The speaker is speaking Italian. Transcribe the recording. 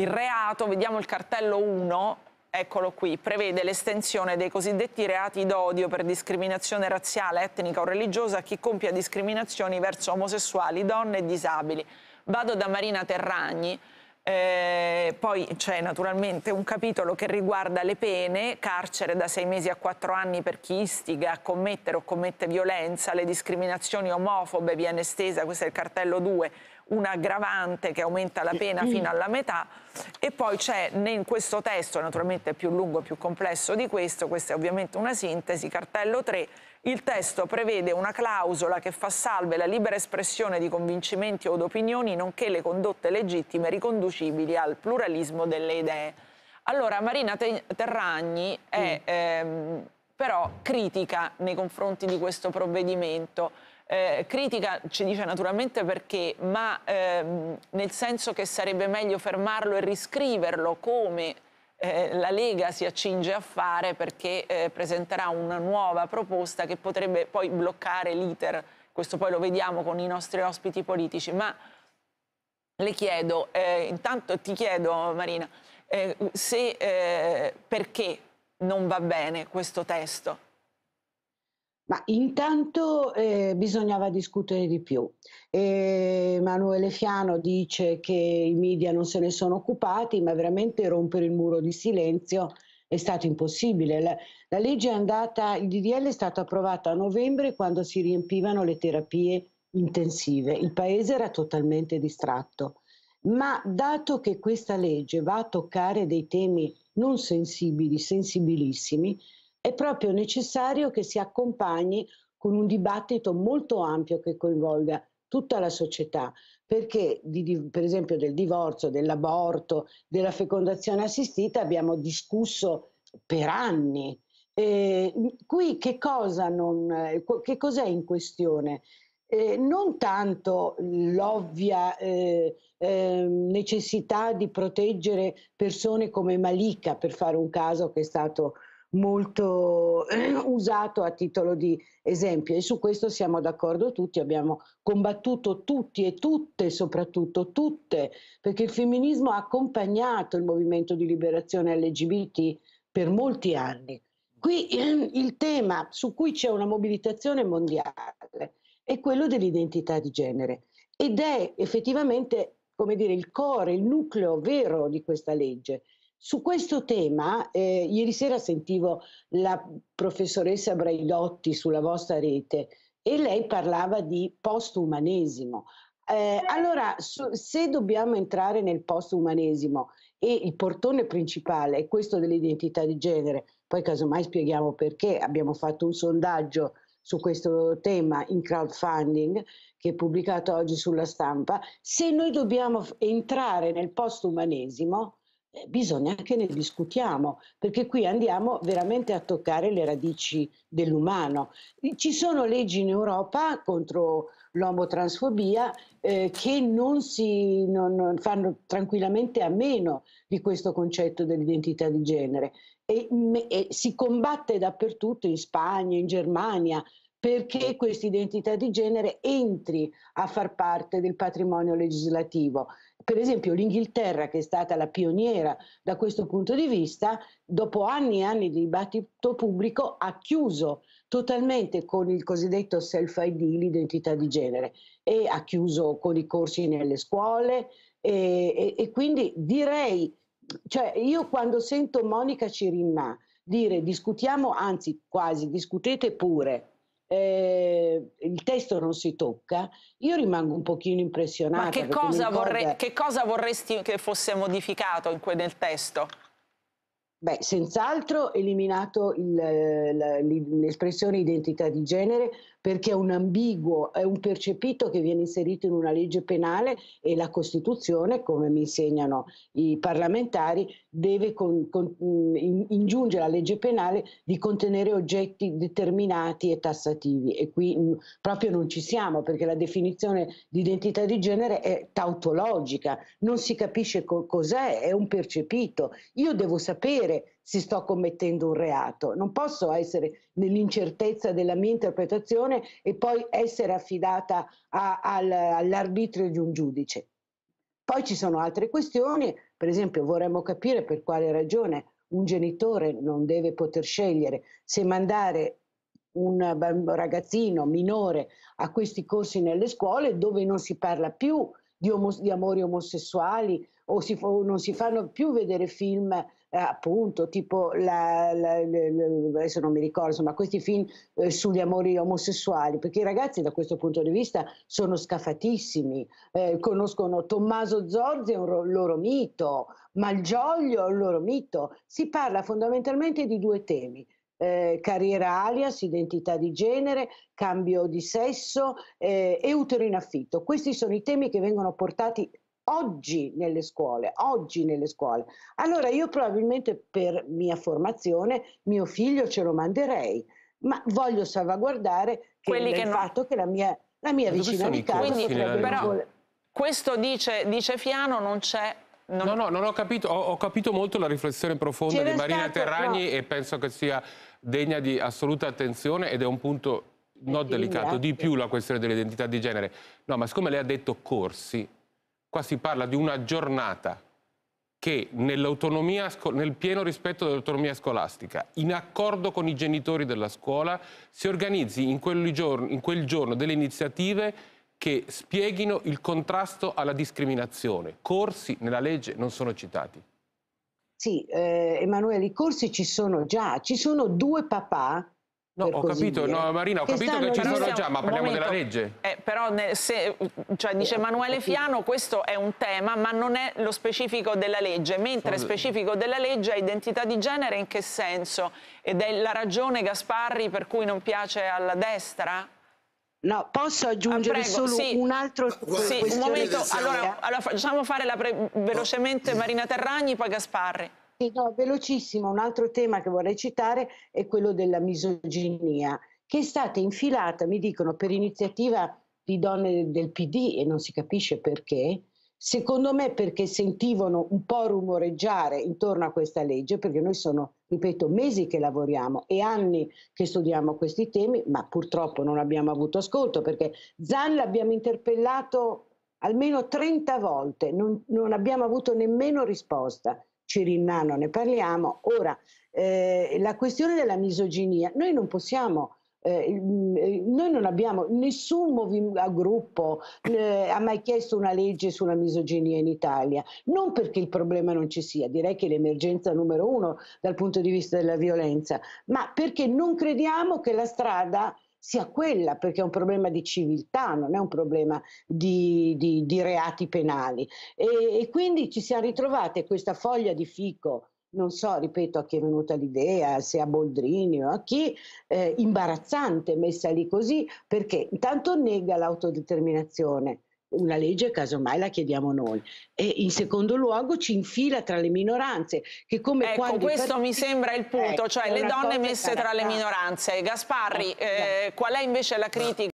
Il reato, vediamo il cartello 1, eccolo qui, prevede l'estensione dei cosiddetti reati d'odio per discriminazione razziale, etnica o religiosa a chi compia discriminazioni verso omosessuali, donne e disabili. Vado da Marina Terragni, eh, poi c'è naturalmente un capitolo che riguarda le pene, carcere da sei mesi a quattro anni per chi istiga a commettere o commette violenza, le discriminazioni omofobe viene estesa, questo è il cartello 2, un aggravante che aumenta la pena fino alla metà e poi c'è in questo testo, naturalmente è più lungo e più complesso di questo, questa è ovviamente una sintesi, cartello 3, il testo prevede una clausola che fa salve la libera espressione di convincimenti o d'opinioni nonché le condotte legittime riconducibili al pluralismo delle idee. Allora Marina Terragni è ehm, però critica nei confronti di questo provvedimento. Eh, critica ci dice naturalmente perché, ma ehm, nel senso che sarebbe meglio fermarlo e riscriverlo come eh, la Lega si accinge a fare perché eh, presenterà una nuova proposta che potrebbe poi bloccare l'iter, questo poi lo vediamo con i nostri ospiti politici, ma le chiedo, eh, intanto ti chiedo Marina, eh, se, perché non va bene questo testo? Ma intanto eh, bisognava discutere di più. Emanuele Fiano dice che i media non se ne sono occupati, ma veramente rompere il muro di silenzio è stato impossibile. La, la legge è andata, il DDL è stato approvato a novembre quando si riempivano le terapie intensive. Il paese era totalmente distratto. Ma dato che questa legge va a toccare dei temi non sensibili, sensibilissimi, è proprio necessario che si accompagni con un dibattito molto ampio che coinvolga tutta la società, perché di, di, per esempio del divorzio, dell'aborto, della fecondazione assistita abbiamo discusso per anni. Eh, qui che cosa non, che cos'è in questione? Eh, non tanto l'ovvia eh, eh, necessità di proteggere persone come Malika, per fare un caso che è stato molto eh, usato a titolo di esempio e su questo siamo d'accordo tutti, abbiamo combattuto tutti e tutte, soprattutto tutte, perché il femminismo ha accompagnato il movimento di liberazione LGBT per molti anni. Qui eh, il tema su cui c'è una mobilitazione mondiale è quello dell'identità di genere ed è effettivamente come dire, il cuore, il nucleo vero di questa legge su questo tema, eh, ieri sera sentivo la professoressa Braidotti sulla vostra rete e lei parlava di post-umanesimo. Eh, allora, su, se dobbiamo entrare nel post-umanesimo e il portone principale è questo dell'identità di genere, poi casomai spieghiamo perché abbiamo fatto un sondaggio su questo tema in crowdfunding che è pubblicato oggi sulla stampa, se noi dobbiamo entrare nel post-umanesimo, bisogna che ne discutiamo, perché qui andiamo veramente a toccare le radici dell'umano. Ci sono leggi in Europa contro l'omotransfobia eh, che non, si, non, non fanno tranquillamente a meno di questo concetto dell'identità di genere e, e si combatte dappertutto, in Spagna, in Germania, perché questa identità di genere entri a far parte del patrimonio legislativo. Per esempio l'Inghilterra, che è stata la pioniera da questo punto di vista, dopo anni e anni di dibattito pubblico ha chiuso totalmente con il cosiddetto self-ID l'identità di genere e ha chiuso con i corsi nelle scuole e, e, e quindi direi, cioè io quando sento Monica Cirinna dire discutiamo, anzi quasi discutete pure eh, il testo non si tocca, io rimango un pochino impressionata. Ma che, cosa, ricorda... vorrei, che cosa, vorresti che fosse modificato in, nel testo? Beh, senz'altro eliminato l'espressione identità di genere perché è un ambiguo, è un percepito che viene inserito in una legge penale e la Costituzione, come mi insegnano i parlamentari, deve con, con, in, ingiungere alla legge penale di contenere oggetti determinati e tassativi e qui mh, proprio non ci siamo perché la definizione di identità di genere è tautologica, non si capisce co cos'è, è un percepito. Io devo sapere se sto commettendo un reato. Non posso essere nell'incertezza della mia interpretazione e poi essere affidata a, al, all'arbitrio di un giudice. Poi ci sono altre questioni, Per esempio vorremmo capire per quale ragione un genitore non deve poter scegliere se mandare un ragazzino minore a questi corsi nelle scuole dove non si parla più di, di amori omosessuali o, si, o, non si fanno più vedere film eh, appunto tipo la, la, la, adesso non mi ricordo insomma questi film eh, sugli amori omosessuali perché i ragazzi da questo punto di vista sono scafatissimi eh, conoscono Tommaso Zorzi è un loro mito Malgioglio è un loro mito. Si parla fondamentalmente di due temi eh, carriera alias, identità di genere, cambio di sesso eh, e utero in affitto. Questi sono i temi che vengono portati oggi nelle scuole, oggi nelle scuole. Allora io probabilmente per mia formazione mio figlio ce lo manderei, ma voglio salvaguardare che il che fatto non... che la mia, la mia vicina di casa potrebbe... Però questo dice, dice Fiano non c'è non... No, no, non ho capito, ho, ho, capito molto la riflessione profonda di Marina stato, Terragni no. e penso che sia degna di assoluta attenzione ed è un punto non delicato, di più la questione dell'identità di genere. No, ma siccome lei ha detto corsi, qua si parla di una giornata che nel pieno rispetto dell'autonomia scolastica, in accordo con i genitori della scuola, si organizzi in, giorni, in quel giorno delle iniziative che spieghino il contrasto alla discriminazione. Corsi nella legge non sono citati. Sì, eh, Emanuele, i corsi ci sono già, ci sono due papà No, ho capito, dire, no, Marina, ho che capito che ci sono siamo, già, ma parliamo momento, della legge. Eh, però ne, se, cioè, dice Emanuele Fiano, questo è un tema, ma non è lo specifico della legge, mentre sono... specifico della legge è identità di genere in che senso? Ed è la ragione, Gasparri, per cui non piace alla destra? No, posso aggiungere ah, solo sì. un altro sì, un momento. Allora, allora, facciamo fare velocemente Marina Terragni, poi Gasparri. Sì, no, velocissimo, un altro tema che vorrei citare è quello della misoginia, che è stata infilata, mi dicono, per iniziativa di donne del PD e non si capisce perché, secondo me perché sentivano un po' rumoreggiare intorno a questa legge, perché noi sono, ripeto, mesi che lavoriamo e anni che studiamo questi temi, ma purtroppo non abbiamo avuto ascolto, perché Zan l'abbiamo interpellato almeno 30 volte, non, non abbiamo avuto nemmeno risposta. Cirinnano ne parliamo. Ora, eh, la questione della misoginia, noi non possiamo eh, noi non abbiamo nessun movimento gruppo eh, ha mai chiesto una legge sulla misoginia in Italia non perché il problema non ci sia direi che l'emergenza numero uno dal punto di vista della violenza ma perché non crediamo che la strada sia quella, perché è un problema di civiltà, non è un problema di, di, di reati penali. E, e, quindi ci siamo ritrovate questa foglia di fico, non so, ripeto, a chi è venuta l'idea, se a Boldrini o a chi, eh, imbarazzante messa lì così, perché intanto nega l'autodeterminazione. Una legge casomai la chiediamo noi. E in secondo luogo ci infila tra le minoranze che come ecco questo mi sembra il punto ecco, cioè le donne messe tra le minoranze. Gasparri eh, qual è invece la critica